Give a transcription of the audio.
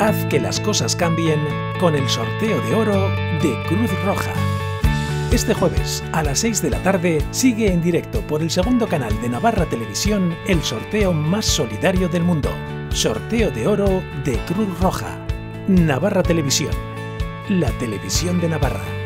Haz que las cosas cambien con el sorteo de oro de Cruz Roja. Este jueves a las 6 de la tarde sigue en directo por el segundo canal de Navarra Televisión el sorteo más solidario del mundo. Sorteo de oro de Cruz Roja. Navarra Televisión. La televisión de Navarra.